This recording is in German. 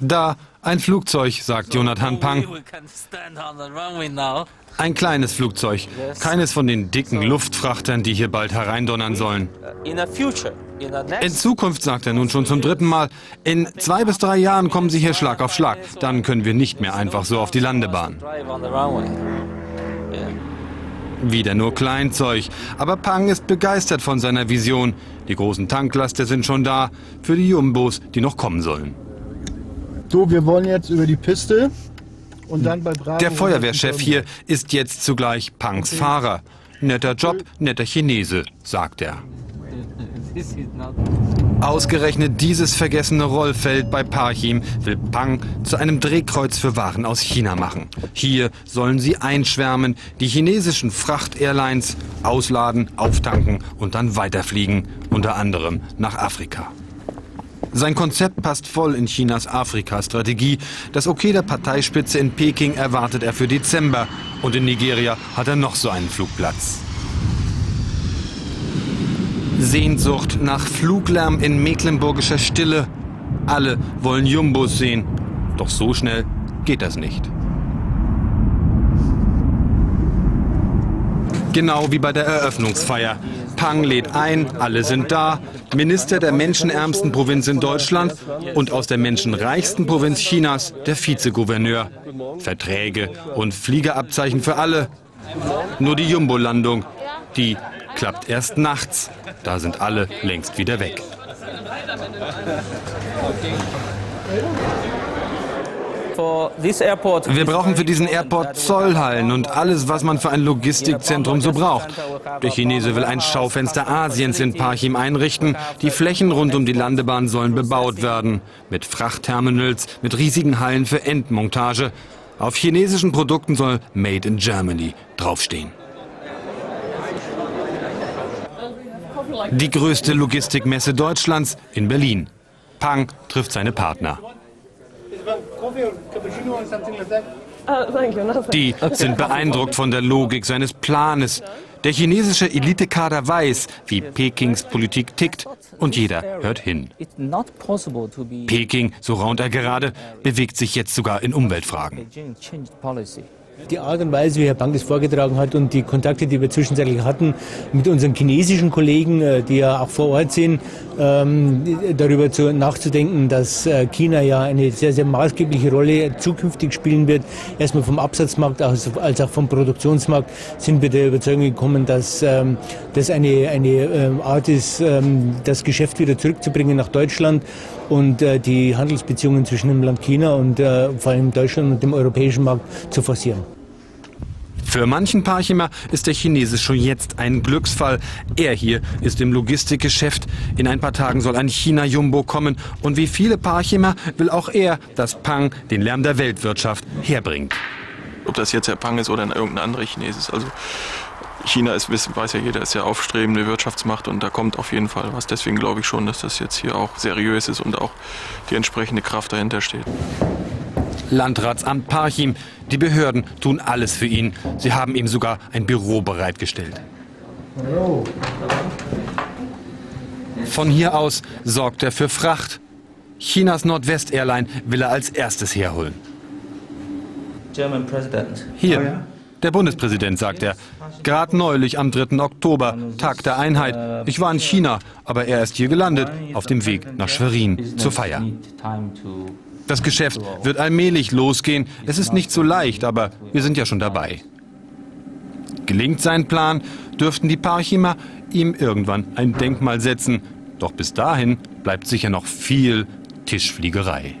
Da, ein Flugzeug, sagt Jonathan Pang. Ein kleines Flugzeug, keines von den dicken Luftfrachtern, die hier bald hereindonnern sollen. In Zukunft, sagt er nun schon zum dritten Mal, in zwei bis drei Jahren kommen sie hier Schlag auf Schlag. Dann können wir nicht mehr einfach so auf die Landebahn. Wieder nur Kleinzeug. Aber Pang ist begeistert von seiner Vision. Die großen Tanklaster sind schon da für die Jumbos, die noch kommen sollen. So, wir wollen jetzt über die Piste und dann bei Bravo. Der Feuerwehrchef hier ist jetzt zugleich Pangs okay. Fahrer. Netter Job, netter Chinese, sagt er. Ausgerechnet dieses vergessene Rollfeld bei Parchim will Pang zu einem Drehkreuz für Waren aus China machen. Hier sollen sie einschwärmen, die chinesischen Fracht-Airlines ausladen, auftanken und dann weiterfliegen, unter anderem nach Afrika. Sein Konzept passt voll in Chinas Afrika-Strategie. Das Okay der Parteispitze in Peking erwartet er für Dezember. Und in Nigeria hat er noch so einen Flugplatz. Sehnsucht nach Fluglärm in mecklenburgischer Stille. Alle wollen Jumbos sehen. Doch so schnell geht das nicht. Genau wie bei der Eröffnungsfeier. Pang lädt ein, alle sind da. Minister der menschenärmsten Provinz in Deutschland und aus der menschenreichsten Provinz Chinas der Vizegouverneur. Verträge und Fliegerabzeichen für alle. Nur die Jumbo-Landung, die klappt erst nachts. Da sind alle längst wieder weg. Wir brauchen für diesen Airport Zollhallen und alles, was man für ein Logistikzentrum so braucht. Der Chinese will ein Schaufenster Asiens in Parchim einrichten. Die Flächen rund um die Landebahn sollen bebaut werden. Mit Frachtterminals, mit riesigen Hallen für Endmontage. Auf chinesischen Produkten soll Made in Germany draufstehen. Die größte Logistikmesse Deutschlands in Berlin. Pang trifft seine Partner. Die sind beeindruckt von der Logik seines Planes. Der chinesische Elitekader weiß, wie Pekings Politik tickt und jeder hört hin. Peking, so raunt er gerade, bewegt sich jetzt sogar in Umweltfragen. Die Art und Weise, wie Herr Bank es vorgetragen hat und die Kontakte, die wir zwischenzeitlich hatten mit unseren chinesischen Kollegen, äh, die ja auch vor Ort sind, ähm, darüber zu, nachzudenken, dass äh, China ja eine sehr, sehr maßgebliche Rolle zukünftig spielen wird. Erstmal vom Absatzmarkt als, auch vom Produktionsmarkt sind wir der Überzeugung gekommen, dass ähm, das eine, eine ähm, Art ist, das Geschäft wieder zurückzubringen nach Deutschland und äh, die Handelsbeziehungen zwischen dem Land China und vor allem Deutschland und dem europäischen Markt zu forcieren. Für manchen Parchimer ist der Chinese schon jetzt ein Glücksfall. Er hier ist im Logistikgeschäft. In ein paar Tagen soll ein China-Jumbo kommen. Und wie viele Parchimer will auch er, dass Pang den Lärm der Weltwirtschaft herbringt. Ob das jetzt Herr Pang ist oder irgendein anderer Chines ist. Also China ist, weiß ja jeder, ist ja aufstrebende Wirtschaftsmacht und da kommt auf jeden Fall was. Deswegen glaube ich schon, dass das jetzt hier auch seriös ist und auch die entsprechende Kraft dahinter steht. Landratsamt Parchim. Die Behörden tun alles für ihn. Sie haben ihm sogar ein Büro bereitgestellt. Von hier aus sorgt er für Fracht. Chinas Nordwest Airline will er als erstes herholen. Hier, oh der Bundespräsident, sagt er. Gerade neulich am 3. Oktober, Tag der Einheit. Ich war in China, aber er ist hier gelandet, auf dem Weg nach Schwerin zur Feier. Das Geschäft wird allmählich losgehen. Es ist nicht so leicht, aber wir sind ja schon dabei. Gelingt sein Plan, dürften die Parchimer ihm irgendwann ein Denkmal setzen. Doch bis dahin bleibt sicher noch viel Tischfliegerei.